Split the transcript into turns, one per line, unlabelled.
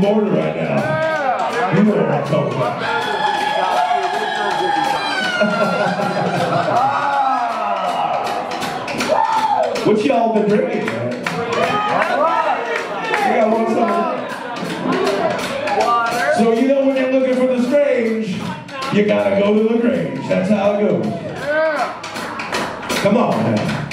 the border right now. You know what I'm talking about. what y'all been drinking, man? Got one something. So you know when you're looking for the strange, you gotta go to the Grange. That's how it goes. Come on now.